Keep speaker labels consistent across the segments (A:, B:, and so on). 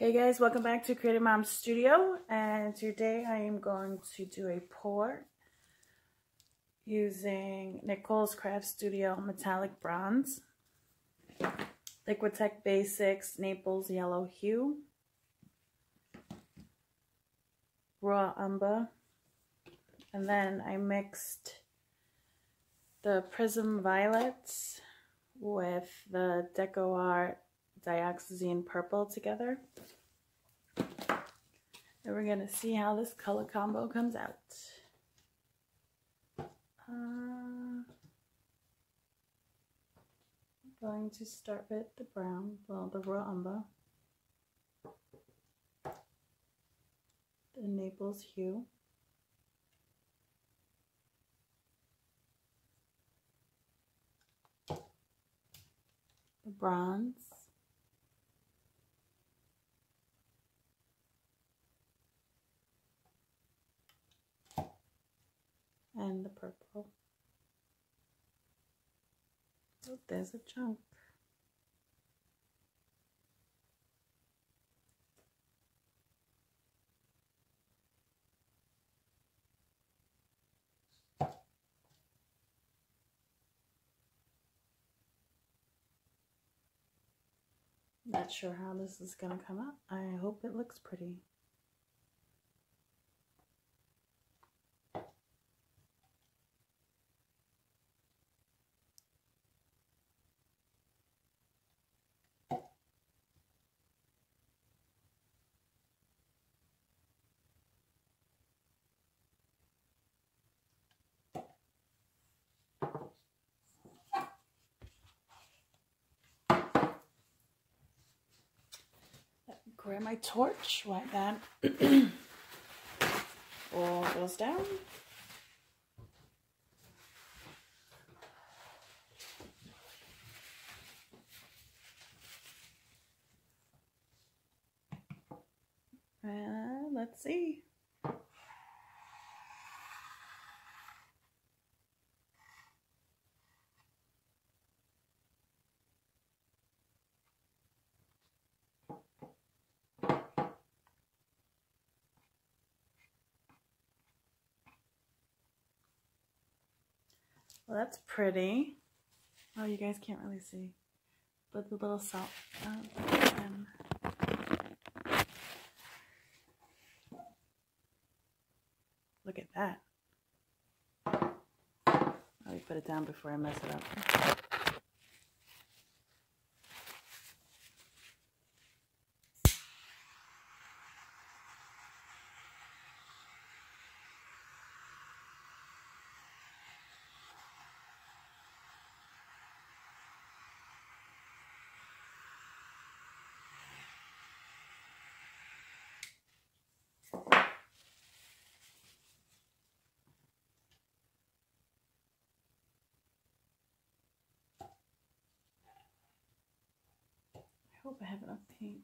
A: Hey guys, welcome back to Creative Mom Studio and today I am going to do a pour using Nicole's Craft Studio Metallic Bronze, Liquitex Basics Naples Yellow Hue, Raw Umber, and then I mixed the Prism Violets with the Deco Art dioxazine purple together. And we're going to see how this color combo comes out. Uh, I'm going to start with the brown, well, the raw umber. The Naples hue. The bronze. And the purple. Oh, there's a chunk. Not sure how this is going to come out. I hope it looks pretty. Grab my torch like that. All goes down. And let's see. Well, that's pretty. Oh, you guys can't really see. But the little salt. Um, look at that. Let me put it down before I mess it up. Hope I have enough paint.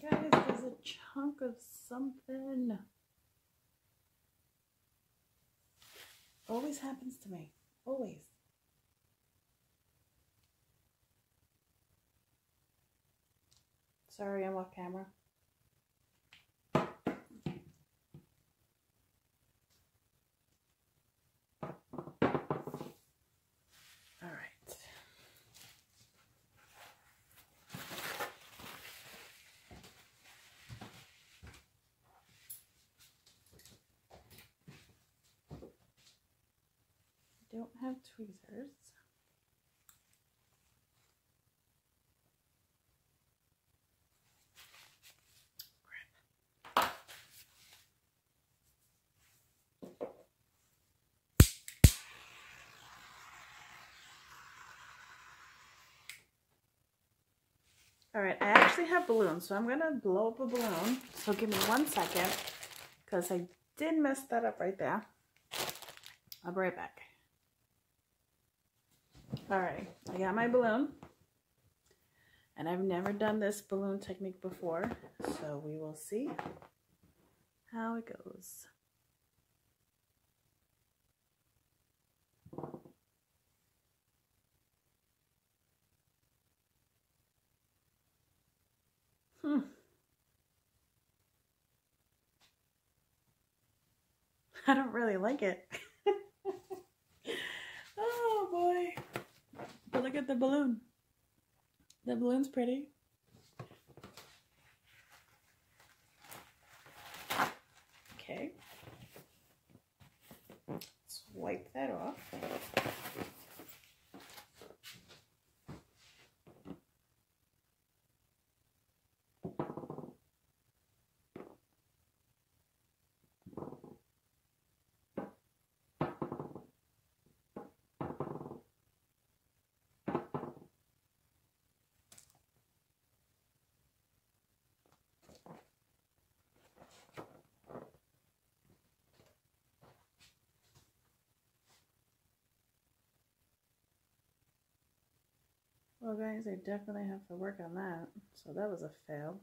A: Guys, there's a chunk of something. Always happens to me. Always. Sorry, I'm off camera. All right. don't have tweezers. All right, I actually have balloons, so I'm to blow up a balloon. So give me one second, because I did mess that up right there. I'll be right back. All right, I got my balloon. And I've never done this balloon technique before, so we will see how it goes. Hmm. I don't really like it. oh boy. But look at the balloon. The balloon's pretty. Okay. Let's wipe that off. Well guys, I definitely have to work on that. So that was a fail.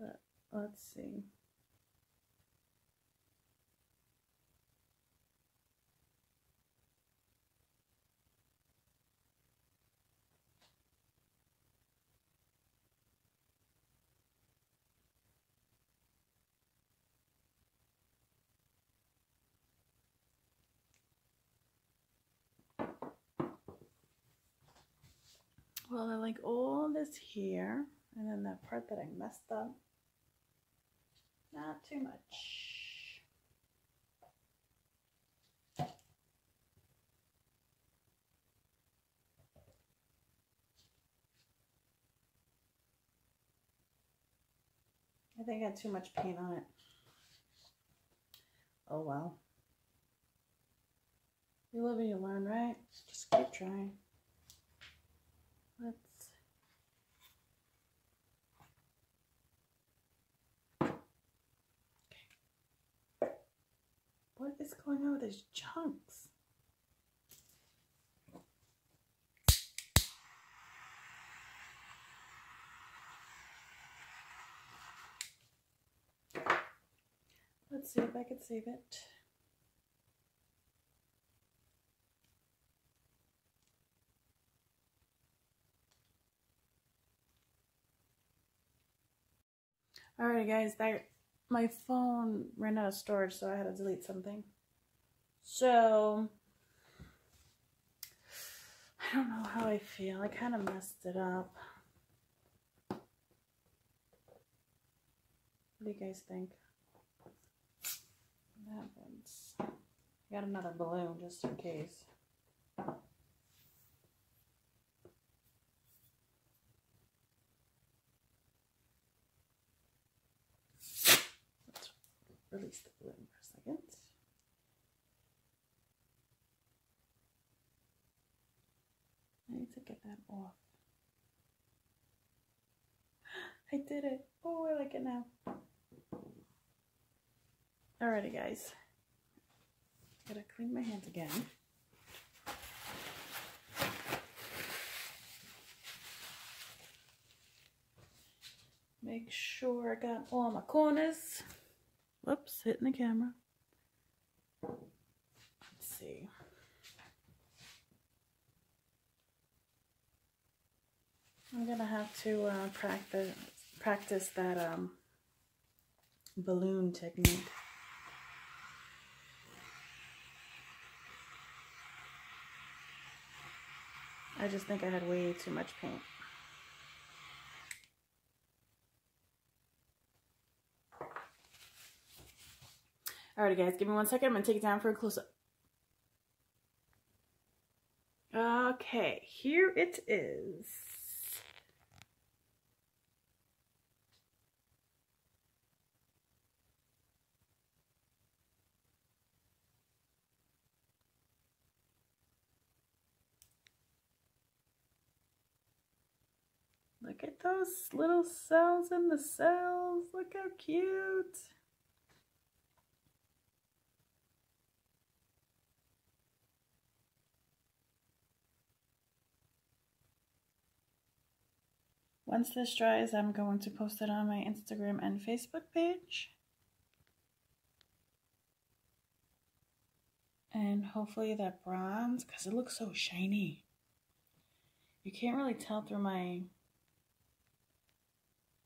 A: But let's see. Well, I like all this here, and then that part that I messed up, not too much. I think I had too much paint on it. Oh well. You live and you learn, right? Just keep trying. Let's What is going on with these chunks? Let's see if I can save it. Alright guys, my phone ran out of storage so I had to delete something. So I don't know how I feel. I kind of messed it up. What do you guys think? What happens? I got another balloon just in case. release the balloon for a second. I need to get that off. I did it. Oh, I like it now. Alrighty, guys. Gotta clean my hands again. Make sure I got all my corners. Whoops, hitting the camera. Let's see. Gonna have to uh, practice practice that um, balloon technique. I just think I had way too much paint. Alrighty guys, give me one second. I'm going to take it down for a close-up. Okay, here it is. Look at those little cells in the cells. Look how cute. Once this dries, I'm going to post it on my Instagram and Facebook page. And hopefully that bronze, because it looks so shiny. You can't really tell through my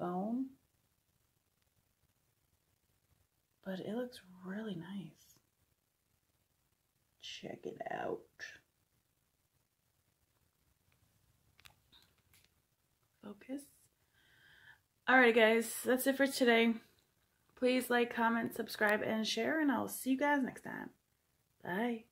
A: phone. But it looks really nice. Check it out. Focus. Alright guys, that's it for today. Please like, comment, subscribe, and share, and I'll see you guys next time. Bye.